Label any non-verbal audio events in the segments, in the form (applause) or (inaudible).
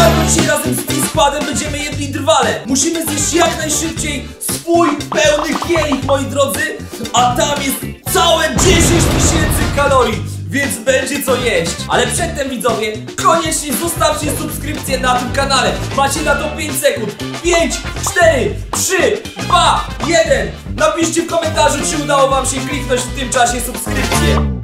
Dlatego dzisiaj razem z T-Składem będziemy jedli drwale. Musimy zjeść jak najszybciej swój pełny kielich, moi drodzy, a tam jest całe 10 tysięcy kalorii. Więc będzie co jeść. Ale przedtem widzowie, koniecznie zostawcie subskrypcję na tym kanale. Macie na to 5 sekund. 5, 4, 3, 2, 1. Napiszcie w komentarzu, czy udało wam się kliknąć w tym czasie subskrypcję.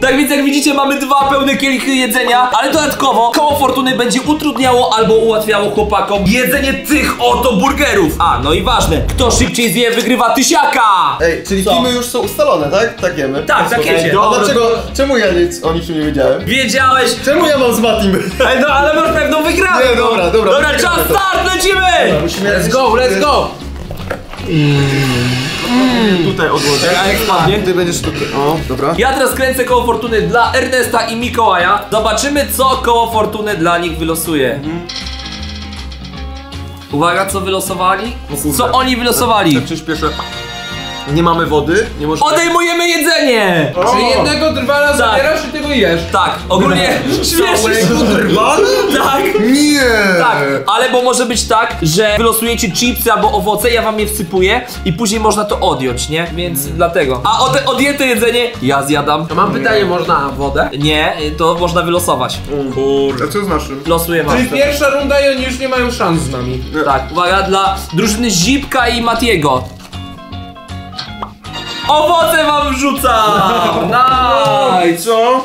Tak więc jak widzicie mamy dwa pełne kielichy jedzenia, ale dodatkowo koło fortuny będzie utrudniało albo ułatwiało chłopakom jedzenie tych oto burgerów. A, no i ważne, kto szybciej zje wygrywa tysiaka! Ej, czyli Co? filmy już są ustalone, tak? Tak wiemy. Tak, tak jedzie. A dlaczego, czemu ja nic o niczym nie wiedziałem? Wiedziałeś, Czemu ja mam z Matim? Ej, no ale masz pewną wygraną. Nie, dobra, dobra, Dobra, wygramy czas start, lecimy! Musimy Let's go, let's go! Tutaj odłożyć. A jak spadnie? Ty będziesz tutaj. O, dobra. Ja teraz kręcę koło fortuny dla Ernesta i Mikołaja. Zobaczymy, co koło fortuny dla nich wylosuje. Uwaga, co wylosowali? Co oni wylosowali? Przyspieszę. Nie mamy wody, nie możemy... Odejmujemy jedzenie! Czyli jednego drwala zabierasz i tego jesz. Tak, ogólnie (laughs) śmiesznie. (laughs) Drwal? Tak, Nie! tak, ale bo może być tak, że wylosujecie chipsy albo owoce, ja wam je wsypuję i później można to odjąć, nie? Więc dlatego. A od, odjęte jedzenie ja zjadam. A mam pytanie, można wodę? Nie, to można wylosować. A co z naszym? Losuję wam. Czyli pierwsza runda i oni już nie mają szans z nami. Tak, uwaga, dla drużyny Zipka i Matiego. Owoce wam wrzucam! Nice! Co?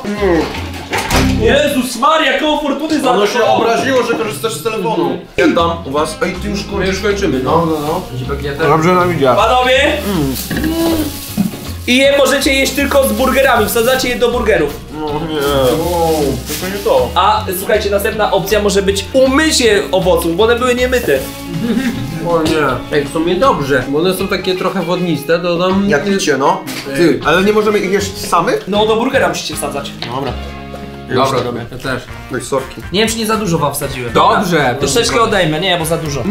Jezus Maria, koło fortuny za Ono się obraziło, że korzystasz z telefonu. Ja tam u was. Ej, ty już już kończymy, no. No, no, no. Zipek, ja też. Dobrze nam idzie. Panowie! I je możecie jeść tylko z burgerami, wsadzacie je do burgerów. No nie. To nie to. A słuchajcie, następna opcja może być umycie owoców, bo one były niemyte. O nie. Ej, w sumie dobrze, bo one są takie trochę wodniste, to tam... Jak picie, no. Ty, ale nie możemy ich jeść samych? No do burgera musicie wsadzać. Dobra. Dobra, to robię. ja też. No sorki. Nie wiem, czy nie za dużo wam wsadziłem. Dobrze. Troszeczkę odejmę, nie, bo za dużo.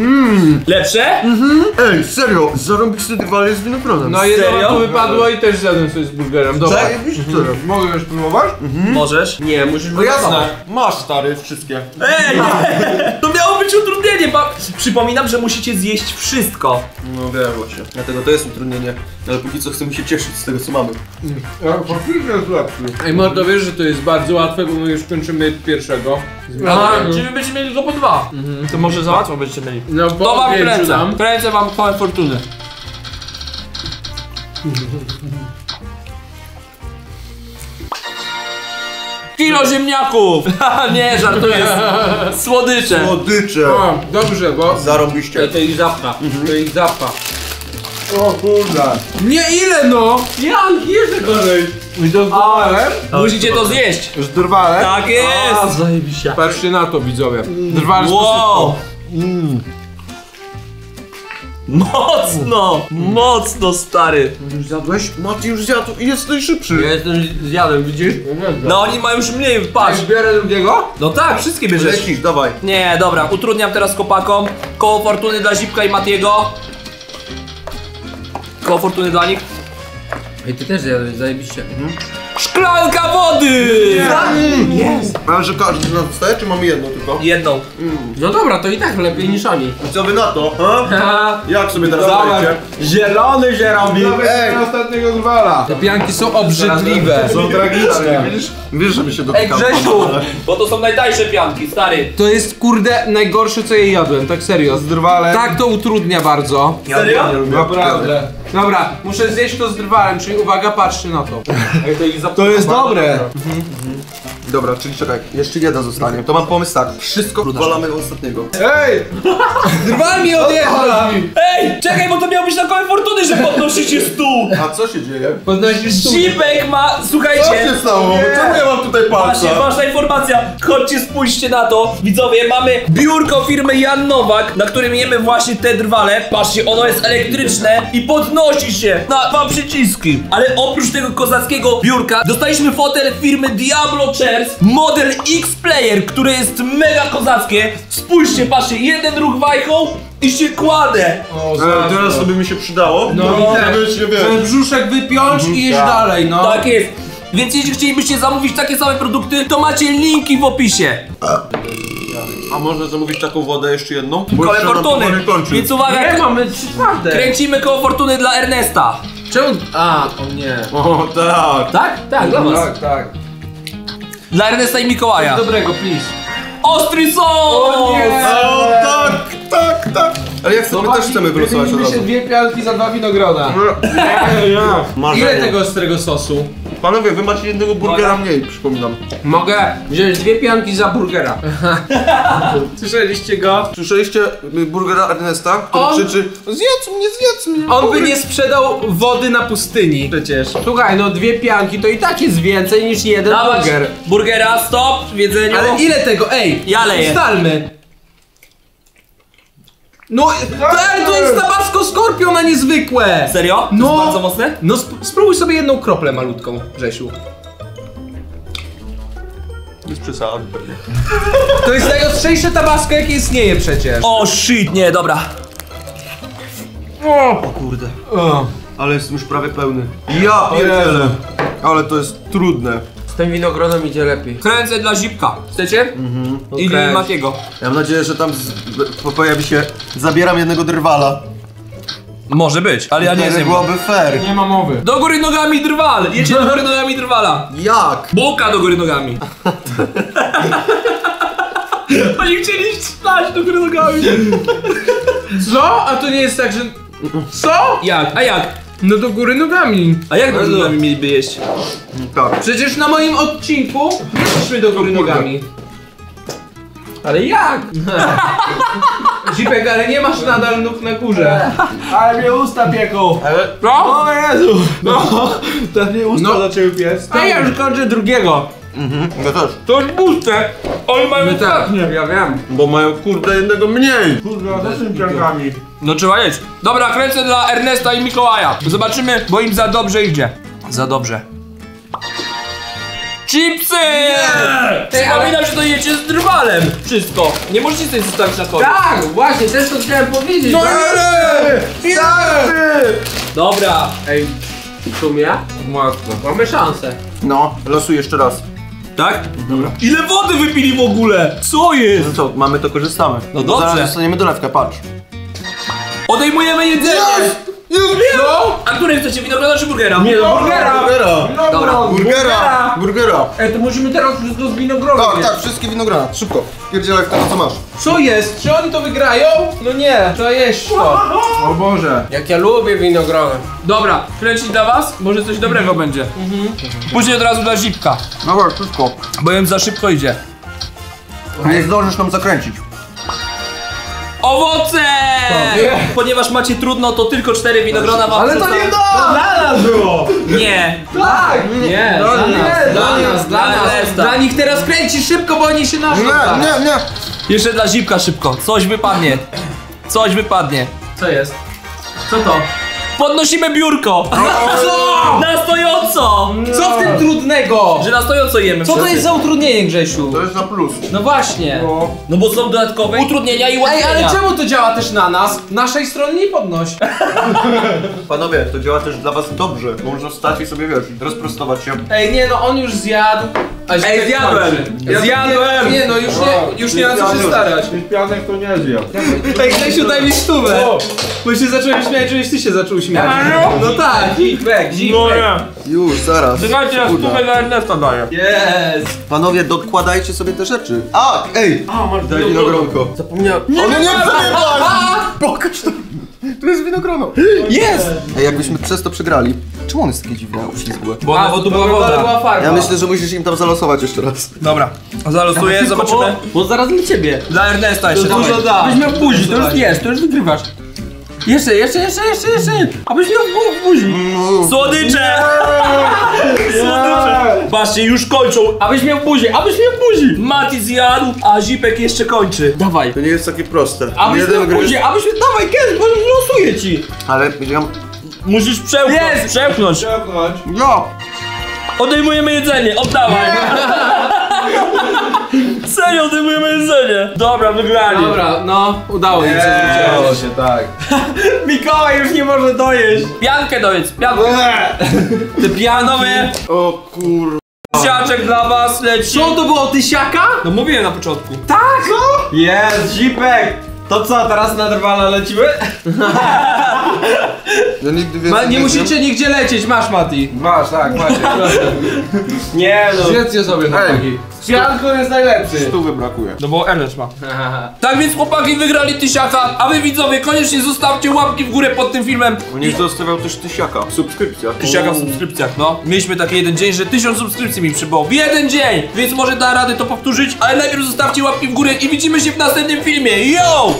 Lepsze? Ej, serio, zarąbisty dywal jest z winogronem. No jedno Serio? tu wypadło i też zjadłem sobie z burgerem. Dobra. Zajebiście teraz. Mogę już próbować? Możesz. Nie, musisz No jasne. Masz stary, wszystkie. Ej! (laughs) To miało być utrudnienie, pa... Przypominam, że musicie zjeść wszystko. No wiem właśnie. Dlatego to jest utrudnienie. Ale póki co chcemy się cieszyć z tego co mamy. Ej, mordo, wiesz, że to jest bardzo łatwe, bo my już kończymy pierwszego. A, czyli będziecie mieli go po dwa. To może za łatwo będziecie mieli. No To bo wam pięciu kręcę. Kręcę wam kołem fortuny. Kilo ziemniaków! (laughs) nie, żartuję. (laughs) Słodycze. Słodycze. O, dobrze, bo... Zarąbiście. To ich zapcha, to ich zapcha. O kurde. Nie ile no! Jan, jeszcze gorzej! Zdrowałem? Musicie to zjeść. Już drwale? Tak jest. zajebiście. Patrzcie na to widzowie. Drwal z Wow! Mocno! Mocno, stary! Już zjadłeś? Mati już zjadł i jest najszybszy. Ja jestem zjadłem, widzisz? No oni mają już mniej, patrz! Patrz, biorę drugiego? No tak, wszystkie bierzesz. Lecisz, dawaj. Nie, dobra, utrudniam teraz kopakom. Koło fortuny dla Zipka i Matiego. Koło fortuny dla nich. Ej, ty też zjadłeś, zajebiście. Szklanka wody! Jest. Ale że każdy z nas dostaje, czy mamy jedno tylko? Jedną. No dobra, to i tak lepiej niż oni. I co wy na to? Ha? Ha, Jak sobie teraz dajecie? zielony się robi. Ej, ostatniego drwala. Te pianki są obrzydliwe. są tragiczne. Widzisz? Wiesz, że mi się Ej, dotykam. Grzesiu! Bo to są najtańsze pianki, stary. To jest kurde najgorsze co je jadłem, tak serio. Z drwalem. Tak to utrudnia bardzo. Serio? Naprawdę. Dobra, muszę zjeść to z drwalem, czyli uwaga, patrzcie na to. Ej, to ich To jest dobre. Dobra, czyli czekaj, jeszcze jeden zostanie. To mam pomysł tak, wszystko walamy do ostatniego. Ej! (laughs) Drwal mi odjeżdża! Ej, czekaj, bo to miał być na fortuny, że podnosicie stół. A co się dzieje? Podnosisz stół. Zipek ma, Co się słuchajcie. stało? Czemu ja mam tutaj Właśnie, palca? ważna informacja. Chodźcie, spójrzcie na to. Widzowie, mamy biurko firmy Jan Nowak, na którym jemy właśnie te drwale. Patrzcie, ono jest elektryczne i podnosi się na dwa przyciski. Ale oprócz tego kozackiego biurka, dostaliśmy fotel firmy Diablo Chairs, model X-Player, które jest mega kozackie. Spójrzcie, patrzcie, jeden ruch wajchą i się kładę. E, teraz to by mi się przydało. No, tak. się wiesz. Ten brzuszek wypiąć i jeść tak. dalej, no. Tak jest. Więc jeśli chcielibyście zamówić takie same produkty, to macie linki w opisie. A można zamówić taką wodę jeszcze jedną? Kole fortuny! Więc uwaga, Nie, mamy trzy czwarte. kręcimy koło fortuny dla Ernesta. Czemu? A, o nie. O tak! Tak? Tak, dla was. Tak, tak. Dla Ernesta i Mikołaja. Dobrego, please. Ostry sos! O tak, tak, tak! Ale jak chcemy, też chcemy wylosować od Kupiliśmy się razu. dwie pianki za dwa winogrona. Ile tego ostrego sosu? Panowie, wy macie jednego burgera mniej, przypominam. Mogę wziąć dwie pianki za burgera. (laughs) Słyszeliście go? Słyszeliście y, burgera Ernesta, który On- krzyczy Zjedz mnie, zjedz mnie! On by nie sprzedał wody na pustyni przecież. Słuchaj, no dwie pianki to i tak jest więcej niż jeden Dawać burger. burgera, stop jedzeniu. Ale ile tego? Ej, Ja leję. ustalmy. No, ej, to jest tabasco skorpion, a niezwykłe. Serio? To No. jest bardzo mocne? No sp spróbuj sobie jedną kroplę malutką, Grzesiu. Bez przesady. To jest najostrzejsze tabasco, jakie istnieje przecież. O shit, nie, dobra. O kurde. O. Ale jestem już prawie pełny. Ja pierdzielę. Ale to jest trudne. Z tym winogronem idzie lepiej. Kręcę dla zipka. Chcecie? Mhm. I Okej. Matiego. Ja mam nadzieję, że tam z, po- pojawi się Zabieram jednego drwala. Może być, ale ja nie To wiem. byłoby fair. Nie ma mowy. Do góry nogami drwal! Jedźcie do góry nogami drwala! Jak? Bułka do góry nogami! (laughs) Oni chcieli stać do góry nogami! Co? A to nie jest tak, że... Co? Jak? A jak? No do góry nogami. A jak do góry nogami mieliby jeść? Tak. Przecież na moim odcinku nie szliśmy do góry nogami. Ale jak? (laughs) Zipek, ale nie masz nadal nóg na górze. Ale mnie usta pieką. No? O Jezu! No, to mnie usta No. zaczęły piec. A ja już kończę drugiego. Mhm, ja też. To jest puste! Oni mają My tak, ostatnie! ja wiem. Bo mają kurde jednego mniej. Kurwa, za tym piankami. No trzeba jeść. Dobra, kręcę dla Ernesta i Mikołaja. Zobaczymy, bo im za dobrze idzie. Za dobrze. Chipsy! Przypominam, że to jecie z drwalem. Wszystko. Nie możecie sobie zostawić na koniec. Tak, właśnie, też to chciałem powiedzieć. No nie! Dobra. Ej, w sumie? Mamy szansę. No, losuj jeszcze raz. Tak? Dobra. Ile wody wypili w ogóle? Co jest? No co, mamy to korzystamy. No dobrze. Zaraz dostaniemy dolewkę, patrz. Odejmujemy jedzenie. No! A który chcecie, winogrona czy burgera? Nie no, burgera! Burgera! Dobra. Burgera! Burgera! Ej, to musimy teraz wszystko z winogronem Tak, tak, wszystkie winogrona. Szybko. Pierdzielaj w co masz. Co jest? Czy oni to wygrają? No nie, to jest to. O Boże. Jak ja lubię winogrony. Dobra, kręcić dla was? Może coś dobrego będzie. Później od razu dla zipka, No chodź, wszystko. bo im za szybko idzie. Nie zdążysz nam zakręcić. Owoce! Ponieważ macie trudno, to tylko cztery winogrona wam Ale to nie to! Dla nas było! Nie! Tak! Nie! Dla nas, nie, dla nie, nas, dla dla nas. Dla nich teraz kręci szybko, bo oni się naszą Nie, nie, nie. Jeszcze dla zipka szybko. Coś wypadnie. Coś wypadnie. Co jest? Co to? Podnosimy biurko! Co? (laughs) Na stojąco! Co w tym trudnego? Że na stojąco jemy. Co to wszyscy. jest za utrudnienie, Grzesiu? To jest na plus. No właśnie. No bo są dodatkowe utrudnienia i Ej, ale czemu to działa też na nas? Naszej strony nie podnoś. (laughs) Panowie, to działa też dla was dobrze. Bo Można wstać i sobie, wiesz, rozprostować się. Ej, nie no, on już zjadł. Ej, zjadłem. Zjadłem. Nie, nie no, już nie, już nie ma co się starać. Tych pianek to nie zjadł. Ej, Grzesiu, daj mi stówę. Bo się zacząłem śmiać, żebyś ty się zaczął śmiać. No tak, Zipek, Zipek. Już, zaraz. Czekajcie, ja stówę dla Ernesta daję. Jest. Panowie, dokładajcie sobie te rzeczy. A, ej! A, masz Daj winogronko. Zapomniałem. No nie zajebaj! Pokaż to. Tu jest winogrono. Jest! Ej, jakbyśmy przez to przegrali. Czemu on jest takie dziwne, uślizgłe? Bo, A, bo tu to była była woda. farba. Ja myślę, że musisz im tam zalosować jeszcze raz. Dobra, zalosuję, zobaczymy. Bo zaraz dla ciebie. Dla Ernesta jeszcze. To dużo dawaj. da. Abyś miał w buzi, to już Dawaj. jest, to już wygrywasz. Jeszcze, jeszcze, jeszcze, jeszcze, jeszcze. Abyś miał w bu- w buzi. Słodycze! (laughs) Słodycze! Patrzcie, już kończą. Abyś miał w buzi, abyś miał w buzi. Mati zjadł, a Zipek jeszcze kończy. Dawaj. To nie jest takie proste. Abyś miał gryz- buzi, abyś miał... Dawaj, kiedy, bo losuję ci. Ale ja... Musisz przełknąć, Jest! przełknąć. Ciągnąć. Ja! Odejmujemy jedzenie, oddawaj. (laughs) Serio, odejmujemy jedzenie. Dobra, wygrali. Dobra, no, udało im się. Udało się, tak. (laughs) Mikołaj już nie może dojeść. Piankę dojedz, piankę. Te pianowe. O kur... Siaczek dla was leci. Co to było, tysiaka? No mówiłem na początku. Tak! Jest, zipek! To co, teraz na drwala lecimy? (laughs) Ja nigdy więcej Ma, nie musicie nigdzie lecieć, masz Mati. Masz, tak, macie. Nie no. Zjedzcie sobie chłopaki. Pianko jest najlepszy. Stówy brakuje. No bo Ernest ma. Tak więc chłopaki wygrali tysiaka, a wy widzowie koniecznie zostawcie łapki w górę pod tym filmem. Niech zostawiał też tysiaka. Subskrypcja. Tysiaka w subskrypcjach, no. Mieliśmy taki jeden dzień, że tysiąc subskrypcji mi przybyło. W jeden dzień! Więc może da radę to powtórzyć, ale najpierw zostawcie łapki w górę i widzimy się w następnym filmie. Yo!